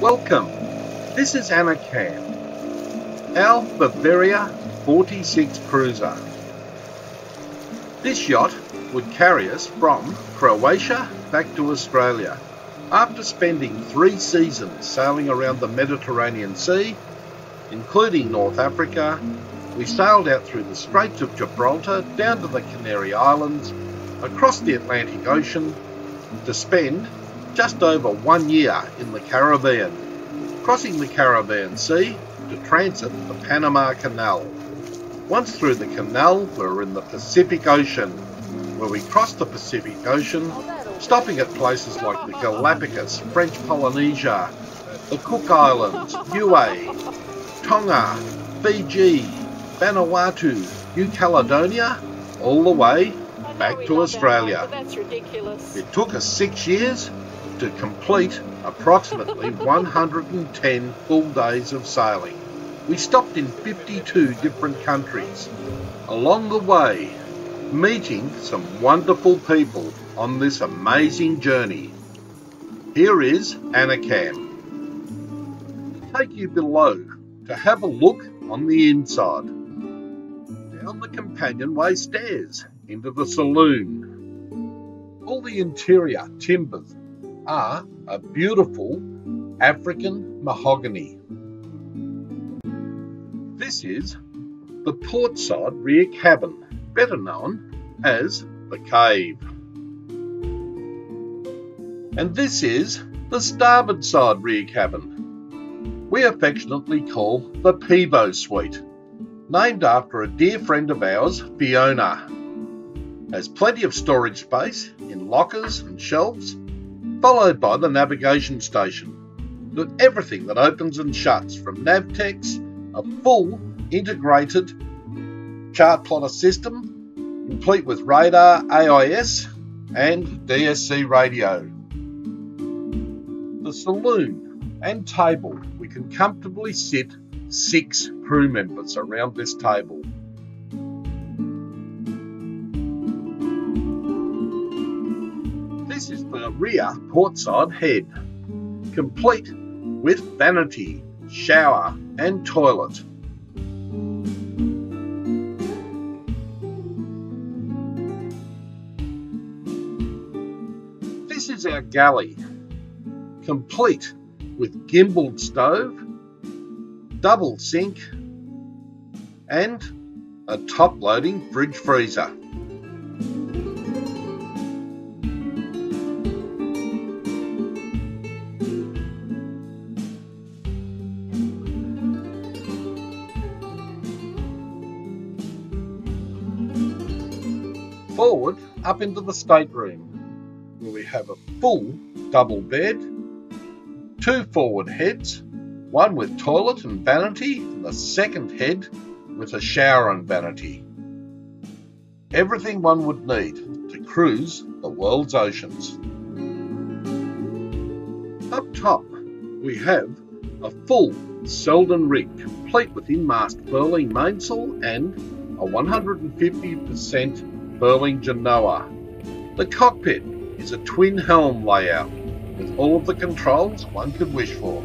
Welcome. This is Annecam, our Bavaria 46 cruiser. This yacht would carry us from Croatia back to Australia after spending three seasons sailing around the Mediterranean Sea, including North Africa. We sailed out through the Straits of Gibraltar down to the Canary Islands, across the Atlantic Ocean to spend just over one year in the Caribbean, crossing the Caribbean Sea to transit the Panama Canal. Once through the canal, we were in the Pacific Ocean, where we crossed the Pacific Ocean, stopping at places like the Galapagos, French Polynesia, the Cook Islands, Niue, Tonga, Fiji, Vanuatu, New Caledonia, all the way back to Australia. It took us six years to complete approximately 110 full days of sailing. We stopped in 52 different countries. Along the way, meeting some wonderful people on this amazing journey. Here is Annecam. Take you below to have a look on the inside. Down the companionway stairs into the saloon. All the interior timbers are a beautiful African mahogany. This is the portside rear cabin, better known as the cave. And this is the starboard side rear cabin. We affectionately call the Pivo Suite, named after a dear friend of ours, Fiona. Has plenty of storage space in lockers and shelves followed by the navigation station. With everything that opens and shuts from Navtex, a full integrated chart plotter system, complete with radar, AIS, and DSC radio. The saloon and table, we can comfortably sit six crew members around this table. This is the rear portside head, complete with vanity, shower and toilet. This is our galley, complete with gimbaled stove, double sink and a top loading fridge freezer. Forward up into the stateroom, where we have a full double bed, two forward heads, one with toilet and vanity, and the second head with a shower and vanity. Everything one would need to cruise the world's oceans. Up top, we have a full Selden rig, complete with in-mast furling mainsail and a 150% furling Genoa. The cockpit is a twin helm layout with all of the controls one could wish for.